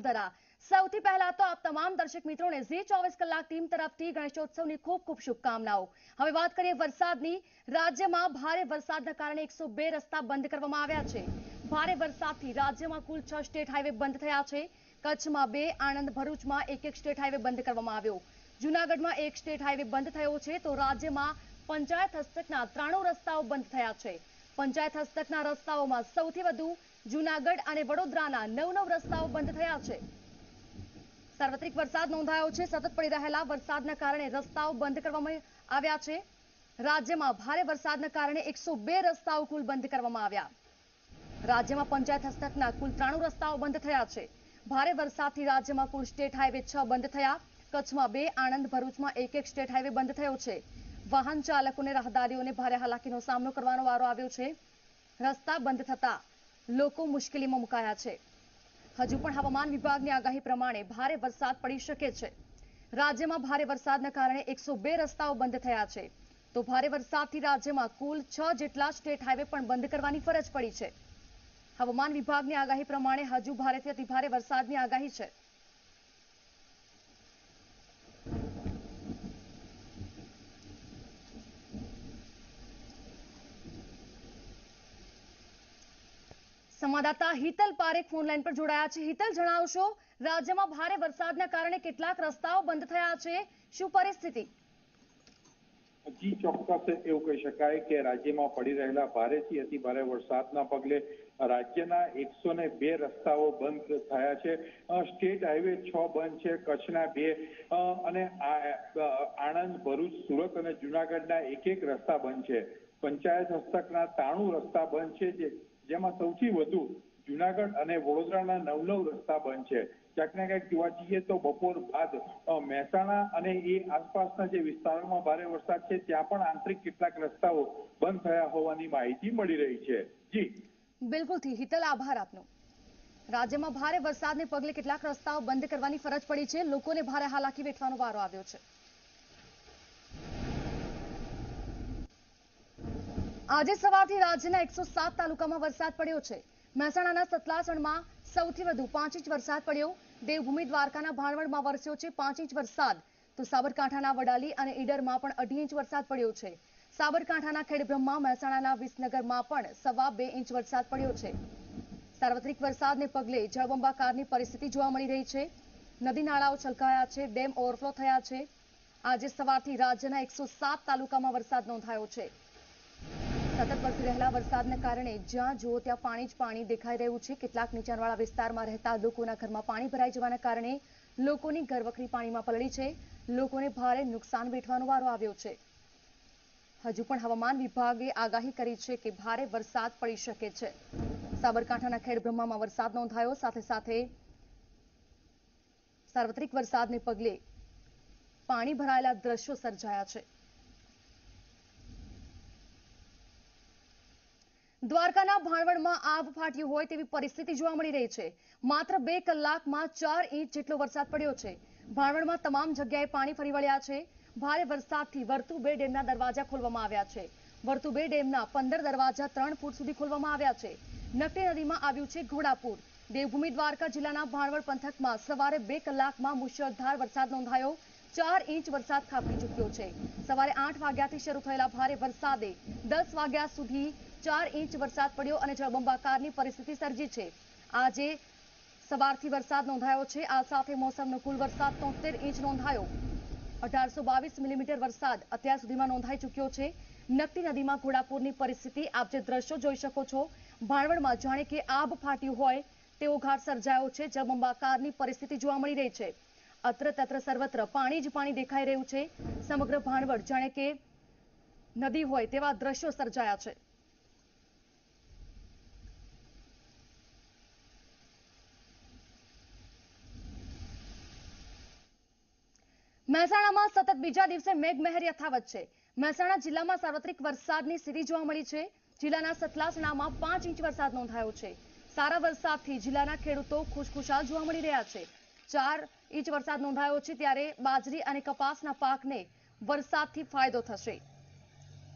સૌથી પહેલા તો આપ તમામ દર્શક મિત્રોને ઝી ચોવીસ કલાક ટીમ તરફથી ગણેશોત્સવની ખૂબ ખૂબ શુભકામનાઓ. હવે વાત કરીએ વરસાદની. રાજ્યમાં ભારે વરસાદના કારણે એકસો રસ્તા બંધ કરવામાં આવ્યા છે. ભારે વરસાદથી રાજ્યમાં કુલ છ સ્ટેટ હાઈવે બંધ થયા છે. કચ્છમાં બે, આણંદ ભરૂચમાં એક એક સ્ટેટ હાઈવે બંધ કરવામાં આવ્યો. જુનાગઢમાં એક સ્ટેટ હાઈવે બંધ થયો છે તો રાજ્યમાં પંચાયત હસ્તકના ત્રાણું રસ્તાઓ બંધ થયા છે. પંચાયત હસ્તકના રસ્તાઓમાં સૌથી વધુ જુનાગઢ અને વડોદરાના નવ નવ રસ્તાઓ બંધ થયા છે. સાર્વત્રિક વરસાદ નોંધાયો છે. સતત પડી રહેલા વરસાદના કારણે રસ્તાઓ બંધ કરવામાં આવ્યા છે. રાજ્યમાં ભારે વરસાદના કારણે એકસો બે રસ્તાઓ કુલ બંધ કરવામાં આવ્યા. રાજ્યમાં પંચાયત હસ્તકના કુલ ત્રાણું રસ્તાઓ બંધ થયા છે. ભારે વરસાદથી રાજ્યમાં કુલ સ્ટેટ હાઈવે છ બંધ થયા. કચ્છમાં બે, આણંદ, ભરૂચમાં એક એક સ્ટેટ હાઈવે બંધ થયો છે. વાહન ચાલકોને રાહદારીઓને ભારે હાલાકીનો સામનો કરવાનો વારો આવ્યો છે. રસ્તા બંધ થતા લોકો મુશ્કેલીમાં મુકાયા છે. હજુ પણ હવામાન વિભાગની આગાહી પ્રમાણે ભારે વરસાદ પડી શકે છે. રાજ્યમાં ભારે વરસાદના કારણે એકસો બે રસ્તાઓ બંધ થયા છે. તો ભારે વરસાદથી રાજ્યમાં કુલ છ જેટલા સ્ટેટ હાઈવે પણ બંધ કરવાની ફરજ પડી છે. હવામાન વિભાગની આગાહી પ્રમાણે હજુ ભારેથી અતિભારે વરસાદની આગાહી છે. સંવાદદાતા હિતલ પારેખ ફોન લાઈન પર જોડાયા છે. હિતલ, જણાવશો, રાજ્યમાં ભારે વરસાદના કારણે કેટલાક રસ્તાઓ બંધ થયા છે. શું પરિસ્થિતિ? જી ચોક્કસ એવું કહી શકાય કે રાજ્યમાં પડી રહેલા ભારેથી અતિ ભારે વરસાદના પગલે રાજ્યના એકસો ને બે રસ્તાઓ બંધ થયા છે. સ્ટેટ હાઈવે છ બંધ છે, કચ્છના બે. અને આણંદ, ભરૂચ, સુરત અને જુનાગઢના એક એક રસ્તા બંધ છે. પંચાયત હસ્તકના ત્રાણું રસ્તા બંધ છે, જે જેમાં સૌથી વધુ જુનાગઢ અને વડોદરાના નવ નવ રસ્તા બંધ છે. ક્યાંક ને જોવા જઈએ તો બપોર બાદ મહેસાણા અને એ આસપાસના જે વિસ્તારોમાં ભારે વરસાદ છે, ત્યાં પણ આંતરિક કેટલાક રસ્તાઓ બંધ થયા હોવાની માહિતી મળી રહી છે. જી. બિલકુલથી હિતલ, આભાર આપનો. રાજ્યમાં ભારે વરસાદને પગલે કેટલાક રસ્તાઓ બંધ કરવાની ફરજ પડી છે. લોકોને ભારે હાલાકી વેઠવાનો વારો આવ્યો છે. આજે સવારથી રાજ્યના એકસો તાલુકામાં વરસાદ પડ્યો છે. મહેસાણાના સતલાસણમાં સૌથી વધુ પાંચ ઇંચ વરસાદ પડ્યો. દેવભૂમિ દ્વારકાના ભાણવડમાં વરસ્યો છે પાંચ ઇંચ વરસાદ. તો સાબરકાંઠાના વડાલી અને ઈડરમાં પણ અઢી ઇંચ વરસાદ પડ્યો છે. સાબરકાંઠાના ખેડબ્રહ્મા, મહેસાણાના વિસનગરમાં પણ સવા બે ઇંચ વરસાદ પડ્યો છે. સાર્વત્રિક વરસાદને પગલે જળબંબાકારની પરિસ્થિતિ જોવા મળી રહી છે. નદી નાળાઓ છલકાયા છે, ડેમ ઓવરફ્લો થયા છે. આજે સવારથી રાજ્યના એકસો સાત તાલુકામાં વરસાદ નોંધાયો છે. સતત વરસી રહેલા વરસાદને કારણે જ્યાં જુઓ ત્યાં પાણી જ પાણી દેખાઈ રહ્યું છે. કેટલાક નીચાણવાળા વિસ્તારમાં રહેતા લોકોના ઘરમાં પાણી ભરાઈ જવાના કારણે લોકોની ઘરવખરી પાણીમાં પલળી છે. લોકોને ભારે નુકસાન વેઠવાનો વારો આવ્યો છે. હજુ પણ હવામાન વિભાગે આગાહી કરી છે કે ભારે વરસાદ પડી શકે છે. સાબરકાંઠાના ખેડબ્રહ્મામાં વરસાદ નોંધાયો. સાથે સાથે સાર્વત્રિક વરસાદને પગલે પાણી ભરાયેલા દ્રશ્યો સર્જાયા છે. દ્વારકાના ભાણવડમાં આબ ફાટ્યું હોય તેવી પરિસ્થિતિ જોવા મળી રહી છે. માત્ર બે કલાકમાં ચાર ઇંચ જેટલો વરસાદ પડ્યો છે. ભાણવડમાં તમામ જગ્યાએ પાણી ફરી વળ્યા છે. ભારે વરસાદથી વર્તુ બે ડેમના દરવાજા ખોલવામાં આવ્યા છે. વર્તુ બે ડેમના પંદર દરવાજા ત્રણ ફૂટ સુધી ખોલવામાં આવ્યા છે. નકટી નદીમાં આવ્યું છે ઘોડાપુર. દેવભૂમિ દ્વારકા જિલ્લાના ભાણવડ પંથકમાં સવારે બે કલાકમાં મુશળધાર વરસાદ નોંધાયો. ચાર ઇંચ વરસાદ ખાબકી ચૂક્યો છે. સવારે આઠ વાગ્યાથી શરૂ થયેલા ભારે વરસાદે દસ વાગ્યા સુધી ચાર ઇંચ વરસાદ પડ્યો અને જળબંબાકારની પરિસ્થિતિ સર્જી છે. આજે સવારથી વરસાદ નોંધાયો છે. આ સાથે મોસમનો કુલ વરસાદ તોતેર ઇંચ નોંધાયો. અઢારસો મિલીમીટર વરસાદ અત્યાર સુધીમાં નોંધાઈ ચૂક્યો છે. નકટી નદીમાં ઘોડાપુરની પરિસ્થિતિ આપ જે દ્રશ્યો જોઈ શકો છો, ભાણવડમાં જાણે કે આબ ફાટ્યું હોય તેવો ઘાટ સર્જાયો છે. જળબંબાકારની પરિસ્થિતિ જોવા મળી રહી છે. અત્ર તત્ર સર્વત્ર પાણી જ પાણી દેખાઈ રહ્યું છે. સમગ્ર ભાણવડ જાણે કે નદી હોય તેવા દ્રશ્યો સર્જાયા છે. મહેસાણામાં સતત બીજા દિવસે મેઘમહેર યથાવત છે. મહેસાણા જિલ્લામાં સાર્વત્રિક વરસાદની સ્થિતિ જોવા મળી છે. જિલ્લાના સતલાસણામાં પાંચ ઇંચ વરસાદ નોંધાયો છે. સારા વરસાદથી જિલ્લાના ખેડૂતો ખુશખુશાલ જોવા મળી રહ્યા છે. ચાર ઇંચ વરસાદ નોંધાયો છે ત્યારે બાજરી અને કપાસના પાકને વરસાદથી ફાયદો થશે.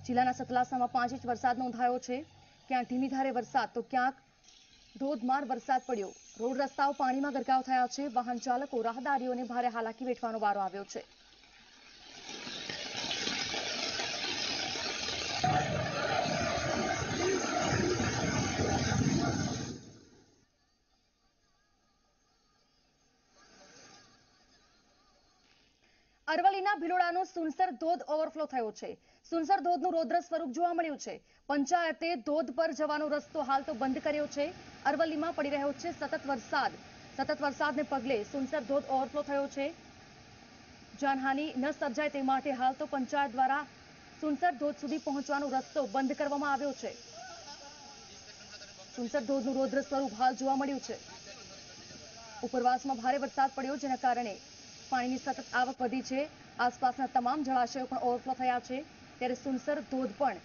જિલ્લાના સતલાસણામાં પાંચ ઇંચ વરસાદ નોંધાયો છે. ક્યાંક ધીમી ધારે વરસાદ, તો ક્યાંક ધોધમાર વરસાદ પડ્યો. રોડ રસ્તાઓ પાણીમાં ગરકાવ થયા છે. વાહન ચાલકો રાહદારીઓને ભારે હાલાકી વેઠવાનો વારો આવ્યો છે. અરવલ્લીના ભિલોડાનો સુનસર ધોધ ઓવરફ્લો થયો છે. સુનસર ધોધનું રૌદ્ર સ્વરૂપ જોવા મળ્યું છે. પંચાયતે ધોધ પર જવાનો રસ્તો હાલ તો બંધ કર્યો છે. અરવલ્લીમાં પડી રહ્યો છે સતત વરસાદ. સતત વરસાદને પગલે સુનસર ધોધ ઓવરફ્લો થયો છે. જાનહાનિ ન સર્જાય તે માટે હાલ તો પંચાયત દ્વારા સુનસર ધોધ સુધી પહોંચવાનો રસ્તો બંધ કરવામાં આવ્યો છે. સુનસર ધોધનું રૌદ્ર સ્વરૂપ હાલ જોવા મળ્યું છે. ઉપરવાસમાં ભારે વરસાદ પડ્યો, જેના કારણે પાણીની સતત આવક વધી છે. આસપાસના તમામ જળાશયો પણ ઓવરફ્લો થયા છે. ત્યારે સુનસર ધોધ પણ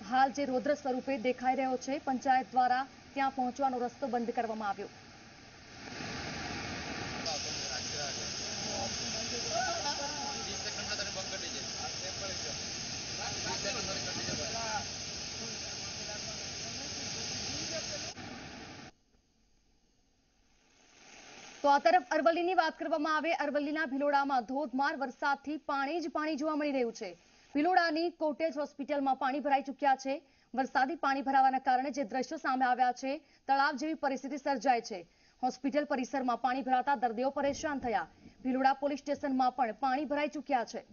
હાલ જે રૌદ્ર સ્વરૂપે દેખાઈ રહ્યો છે. પંચાયત દ્વારા ત્યાં પહોંચવાનો રસ્તો બંધ કરવામાં આવ્યો. તરફ અરવલ્લીની વાત કરવામાં આવે, અરવલ્લીના ભિલોડામાં ધોધમાર વરસાદથી પાણી જ પાણી જોવા મળી રહ્યું છે. ભિલોડાની કોટેજ હોસ્પિટલમાં પાણી ભરાઈ ચૂક્યા છે. વરસાદી પાણી ભરાવાના કારણે જે દ્રશ્યો સામે આવ્યા છે, તળાવ જેવી પરિસ્થિતિ સર્જાય છે. હોસ્પિટલ પરિસરમાં પાણી ભરાતા દર્દીઓ પરેશાન થયા. ભિલોડા પોલીસ સ્ટેશનમાં પણ પાણી ભરાઈ ચૂક્યા છે.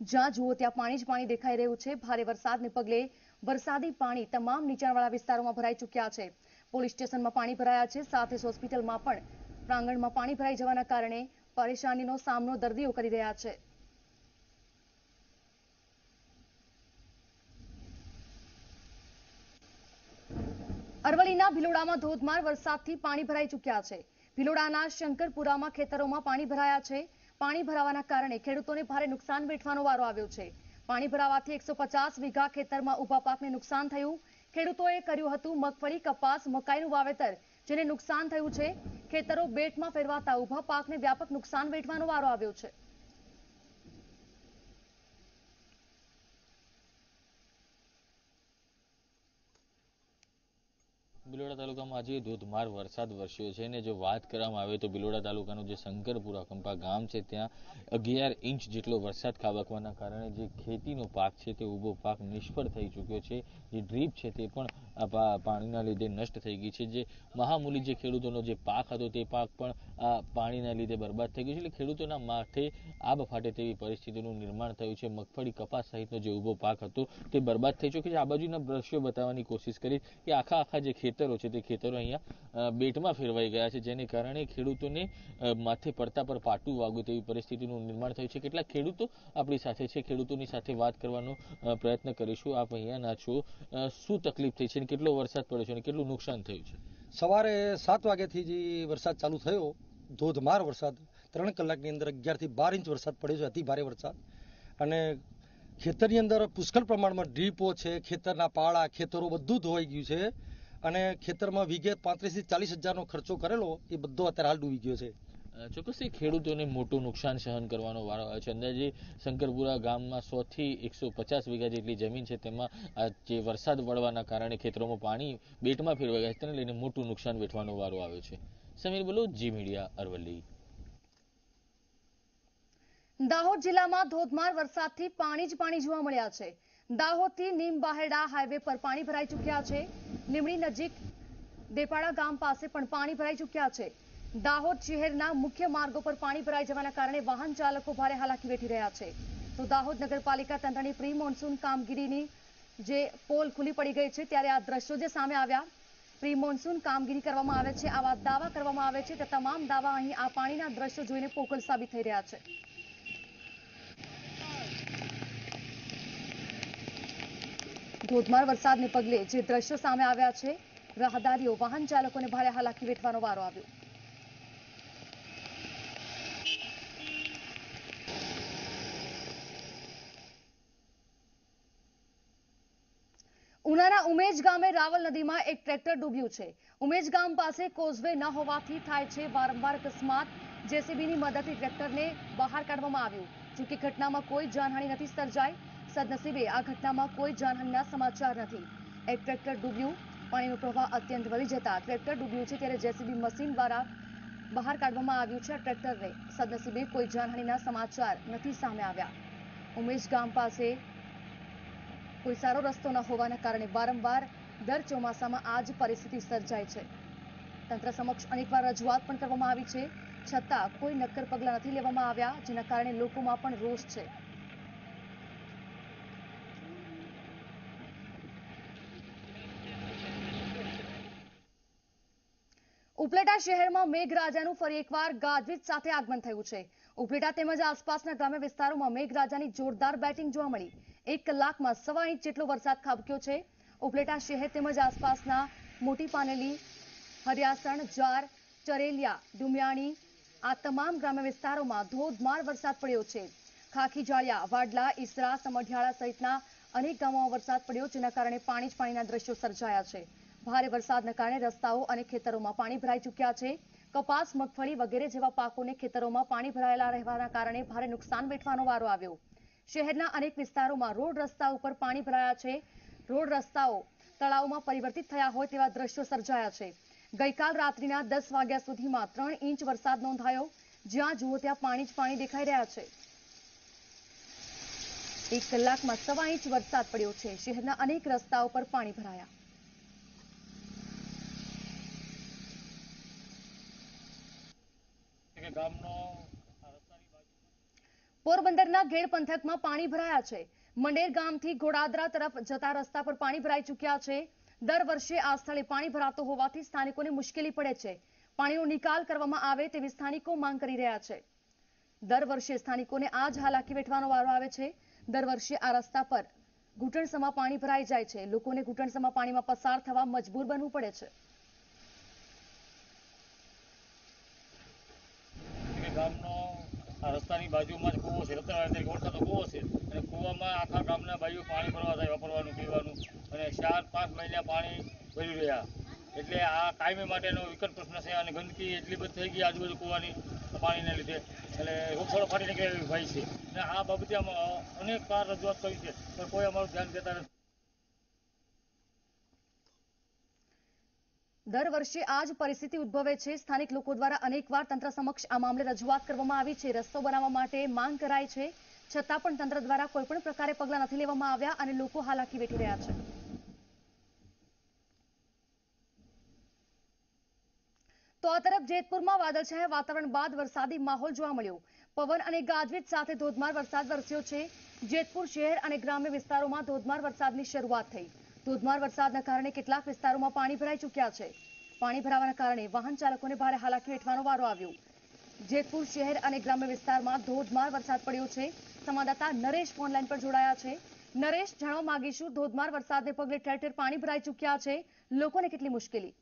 જ્યાં જુઓ ત્યાં પાણી જ પાણી દેખાઈ રહ્યું છે. ભારે વરસાદને પગલે વરસાદી પાણી તમામ નીચાણવાળા વિસ્તારોમાં ભરાઈ ચૂક્યા છે. પોલીસ સ્ટેશનમાં પાણી ભરાયા છે. સાથે જ હોસ્પિટલમાં પણ પ્રાંગણમાં પાણી ભરાઈ જવાના કારણે પરેશાનીનો સામનો દર્દીઓ કરી રહ્યા છે. અરવલ્લીના ભિલોડામાં ધોધમાર વરસાદથી પાણી ભરાઈ ચૂક્યા છે. ભિલોડાના શંકરપુરામાં ખેતરોમાં પાણી ભરાયા છે. પાણી ભરાવાના કારણે ખેડૂતોને ભારે નુકસાન વેઠવાનો વારો આવ્યો છે. પાણી ભરાવાથી એકસો પચાસ વીઘા ખેતરમાં ઊભા પાકને નુકસાન થયું. ખેડૂતોએ કર્યું હતું મગફળી, કપાસ, મકાઈનું વાવેતર. જેને નુકસાન થયું છે. ખેતરો બેટમાં ફેરવાતા ઊભા પાકને વ્યાપક નુકસાન વેઠવાનો વારો આવ્યો છે. બિલોડા તાલુકામાં આજે ધોધમાર વરસાદ વરસ્યો છે અને જો વાત કરવામાં આવે તો બિલોડા તાલુકાનું જે શંકરપુરા કંપા ગામ છે, ત્યાં અગિયાર ઇંચ જેટલો વરસાદ ખાબકવાના કારણે જે ખેતીનો પાક છે તે ઊભો પાક નિષ્ફળ થઈ ચૂક્યો છે. જે ડ્રીપ છે તે પણ પાણીના લીધે નષ્ટ થઈ ગઈ છે. જે મહામૂલી જે ખેડૂતોનો જે પાક હતો તે પાક પણ આ પાણીના લીધે બરબાદ થઈ ગયો છે. એટલે ખેડૂતોના માથે આબ ફાટે તેવી પરિસ્થિતિનું નિર્માણ થયું છે. મગફળી કપાસ સહિતનો જે ઊભો પાક હતો તે બરબાદ થઈ ચૂક્યો છે. આ બાજુના દ્રશ્યો બતાવવાની કોશિશ કરી કે આખા આખા જે ખેતરો છે તે ખેતરો અહીંયા બેટમાં ફેરવાઈ ગયા છે, જેને કારણે ખેડૂતોને માથે પડતા પર પાટું વાગ્યું તેવી પરિસ્થિતિનું નિર્માણ થયું છે. કેટલાક ખેડૂતો આપણી સાથે છે. ખેડૂતોની સાથે વાત કરવાનો પ્રયત્ન કરીશું. આપ અહીંયાના છો. શું તકલીફ થઈ છે અને કેટલો વરસાદ પડ્યો છે અને કેટલું નુકસાન થયું છે? સવારે સાત વાગ્યાથી જે વરસાદ ચાલુ થયો, ધોધમાર વરસાદ, ત્રણ કલાકની અંદર અગિયારથી બાર ઇંચ વરસાદ પડ્યો છે, અતિ ભારે વરસાદ. અને ખેતરની અંદર પુષ્કળ પ્રમાણમાં ડ્રીપો છે, ખેતરના પાળા, ખેતરો બધું ધોવાઈ ગયું છે. અને ખેતરમાં વીઘે પાંત્રીસથી ચાલીસ હજારનો ખર્ચો કરેલો એ બધો અત્યારે હાલ ડૂબી ગયો છે. ચોક્કસથી ખેડૂતોને મોટું નુકસાન સહન કરવાનો વારો આવ્યો છે. અંદાજે શંકરપુરા ગામમાં સો થી એકસો પચાસ વીઘા જેટલી જમીન છે. તેમાં જે વરસાદ પડવાના કારણે ખેતરોમાં પાણી બેટમાં ફેરવાઈ ગયા છે. તેને લઈને મોટું નુકસાન વેઠવાનો વારો આવ્યો છે. સમીર બોલો જી મીડિયા અરવલ્લી. દાહોદ જિલ્લામાં ધોધમાર વરસાદથી પાણી જ પાણી જોવા મળ્યા છે. દાહોદથી નીમબાહેડા હાઈવે પર પાણી ભરાઈ ચૂક્યા છે. લીમડી નજીક દેપાડા ગામ પાસે પણ પાણી ભરાઈ ચૂક્યા છે. દાહોદ શહેરના મુખ્ય માર્ગો પર પાણી ભરાઈ જવાના કારણે વાહન ચાલકો ભારે હાલાકી વેઠી રહ્યા છે. તો દાહોદ નગરપાલિકા તંત્રની પ્રી મોન્સૂન કામગીરીની જે પોલ ખુલી પડી ગઈ છે, ત્યારે આ દ્રશ્યો જે સામે આવ્યા, પ્રી મોન્સૂન કામગીરી કરવામાં આવે છે, આવા દાવા કરવામાં આવે છે, તે તમામ દાવા અહીં આ પાણીના દ્રશ્યો જોઈને પોકળ સાબિત થઈ રહ્યા છે. ધોધમાર વરસાદને પગલે જે દ્રશ્યો સામે આવ્યા છે, રાહદારીઓ, વાહન ચાલકોને ભારે હાલાકી વેઠવાનો વારો આવ્યો. ઉનાના ઉમેજ ગામે રાવલ નદીમાં એક ટ્રેક્ટર ડૂબ્યું છે. ઉમેજ ગામ પાસે કોઝવે ન હોવાથી થાય છે વારંવાર અકસ્માત. જેસીબીની મદદથી ટ્રેક્ટરને બહાર કાઢવામાં આવ્યું. જોકે ઘટનામાં કોઈ જાનહાનિ નથી સર્જાઈ. સદનસીબે આ ઘટનામાં કોઈ જાનહાનિના સમાચાર નથી. એક ટ્રેક્ટર ડૂબ્યું, પાણીનો પ્રવાહ અત્યંત વધી જતા ટ્રેક્ટર ડૂબ્યું છે ત્યારે જેસીબી મશીન દ્વારા બહાર કાઢવામાં આવ્યું છે ટ્રેક્ટરને. સદનસીબે કોઈ જાનહાનિના સમાચાર નથી સામે આવ્યા. ઉમેશ ગામ પાસે કોઈ સારો રસ્તો ન હોવાના કારણે વારંવાર દર ચોમાસામાં આ જ પરિસ્થિતિ સર્જાય છે. તંત્ર સમક્ષ અનેકવાર રજૂઆત પણ કરવામાં આવી છે. છતાં કોઈ નક્કર પગલાં નથી લેવામાં આવ્યા, જેના કારણે લોકોમાં પણ રોષ છે. ઉપલેટા શહેરમાં મેઘરાજાનું ફરી એકવાર ગાજવીજ સાથે આગમન થયું છે. ઉપલેટા તેમજ આસપાસના ગ્રામ્ય વિસ્તારોમાં મેઘરાજાની જોરદાર બેટિંગ જોવા મળી. એક કલાકમાં સવા ઇંચ જેટલો વરસાદ ખાબક્યો છે. ઉપલેટા શહેર તેમજ આસપાસના મોટી પાનેલી, હરિયાસણ, જાર, ચરેલિયા ડુમિયાણી આ તમામ ગ્રામ્ય વિસ્તારોમાં ધોધમાર વરસાદ પડ્યો છે. ખાખી, જાળિયા, વાડલા, ઈસરા, સમઢિયાળા સહિતના અનેક ગામોમાં વરસાદ પડ્યો, જેના કારણે પાણી જ પાણીના દ્રશ્યો સર્જાયા છે. ભારે વરસાદના કારણે રસ્તાઓ અને ખેતરોમાં પાણી ભરાઈ ચૂક્યા છે. કપાસ, મગફળી વગેરે જેવા પાકોને ખેતરોમાં પાણી ભરાયેલા રહેવાના કારણે ભારે નુકસાન વેઠવાનો વારો આવ્યો. શહેરના અનેક વિસ્તારોમાં રોડ રસ્તા ઉપર પાણી ભરાયા છે. રોડ રસ્તાઓ તળાવમાં પરિવર્તિત થયા હોય તેવા દ્રશ્યો સર્જાયા છે. ગઈકાલ રાત્રિના દસ વાગ્યા સુધીમાં ત્રણ ઇંચ વરસાદ નોંધાયો. જ્યાં જુઓ ત્યાં પાણી જ પાણી દેખાઈ રહ્યા છે. એક કલાકમાં સવા ઇંચ વરસાદ પડ્યો છે. શહેરના અનેક રસ્તાઓ પર પાણી ભરાયા. પોરબંદરના ઘેડ પંથકમાં પાણી ભરાયા છે. મંડેર ગામથી ઘોડાદરા તરફ જતા રસ્તા પર પાણી ભરાઈ ચૂક્યા છે. દર વર્ષે આ સ્થળે પાણી ભરાતો હોવાથી સ્થાનિકોને મુશ્કેલી પડે છે. પાણીનો નિકાલ કરવામાં આવે તેવી સ્થાનિકો માંગ કરી રહ્યા છે. દર વર્ષે સ્થાનિકોને આ જ હાલાકી વેઠવાનો વારો આવે છે. દર વર્ષે આ રસ્તા પર ઘૂંટણસમાં પાણી ભરાઈ જાય છે. લોકોને ઘૂંટણસમાં પાણીમાં પસાર થવા મજબૂર બનવું પડે છે. ગામનો, આ રસ્તાની બાજુમાં જ કૂવો છે. રતનવાડા તરીકે ઓળખાતો કૂવો છે. અને કૂવામાં આખા ગામના ભાઈઓ પાણી ભરવા થાય વાપરવાનું, પીવાનું. અને ચાર, પાંચ મહિના પાણી ભરી રહ્યા. એટલે આ કાયમી માટેનો વિકટ પ્રશ્ન છે અને ગંદકી એટલી બધી થઈ ગઈ આજુબાજુ કૂવાની પાણીને લીધે. એટલે રોગચાળો ફાટી નીકળે એવી ભય છે. અને આ બાબતે અમે અનેક વાર રજૂઆત કરી છે, પણ કોઈ અમારું ધ્યાન દેતા નથી. દર વર્ષે આ જ પરિસ્થિતિ ઉદ્ભવે છે. સ્થાનિક લોકો દ્વારા અનેકવાર તંત્ર સમક્ષ આ મામલે રજૂઆત કરવામાં આવી છે. રસ્તો બનાવવા માટે માંગ કરાય છે. છતાં પણ તંત્ર દ્વારા કોઈપણ પ્રકારે પગલાં નથી લેવામાં આવ્યા અને લોકો હાલાકી વેઠી રહ્યા છે. તો આ તરફ જેતપુરમાં વાદળછાયા વાતાવરણ બાદ વરસાદી માહોલ જોવા મળ્યો. પવન અને ગાજવીજ સાથે ધોધમાર વરસાદ વરસ્યો છે. જેતપુર શહેર અને ગ્રામ્ય વિસ્તારોમાં ધોધમાર વરસાદની શરૂઆત થઈ. ધોધમાર વરસાદના કારણે કેટલાક વિસ્તારોમાં પાણી ભરાઈ ચૂક્યા છે. પાણી ભરાવાના કારણે વાહન ચાલકોને ભારે હાલાકી વેઠવાનો વારો આવ્યો. જેતપુર શહેર અને ગ્રામ્ય વિસ્તારમાં ધોધમાર વરસાદ પડ્યો છે. સંવાદદાતા નરેશ ફોનલાઈન પર જોડાયા છે. નરેશ, જાણવા માંગીશું ધોધમાર વરસાદને પગલે ઠેર ઠેર પાણી ભરાઈ ચૂક્યા છે. લોકોને કેટલી મુશ્કેલી?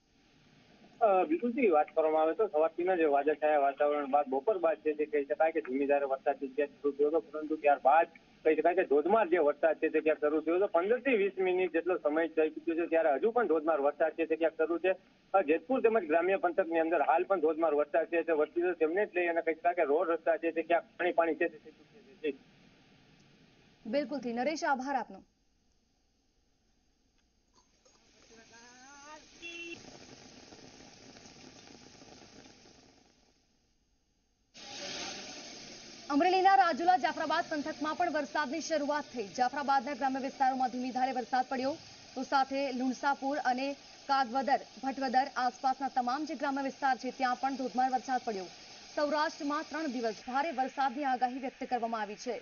બિલકુલથી વાત કરવામાં આવે તો સવારથીના જે વાદળછાયા વાતાવરણ બાદ બપોર બાદ જે કહી શકાય કે ધીમીધારે વરસાદ તે થયો હતો પરંતુ ત્યારબાદ કહી કારણ કે ધોધમાર જે વરસાદ છે તે ક્યાંક શરૂ થયો હતો પંદરથી વીસ મિનિટ જેટલો સમય થઈ ચુક્યો છે ત્યારે હજુ પણ ધોધમાર વરસાદ છે તે ક્યાંક શરૂ છે. જેતપુર તેમજ ગ્રામ્ય પંથકની અંદર હાલ પણ ધોધમાર વરસાદ છે. તે વરસી રહ્યો તેમને જ લઈ અને કહી કારણ કે રોડ રસ્તા છે તે ક્યાંક પાણી પાણી છે બિલકુલ છે. બિલકુલથી. નરેશ, આભાર આપનો. અમરેલીના રાજુલા જાફરાબાદ પંથકમાં પણ વરસાદની શરૂઆત થઈ. જાફરાબાદના ગ્રામ્ય વિસ્તારોમાં ધીમી ધારે વરસાદ પડ્યો. તો સાથે લુણસાપુર અને કાગવદર, ભટવદર આસપાસના તમામ જે ગ્રામ્ય વિસ્તાર છે, ત્યાં પણ ધોધમાર વરસાદ પડ્યો. સૌરાષ્ટ્રમાં ત્રણ દિવસ ભારે વરસાદની આગાહી વ્યક્ત કરવામાં આવી છે.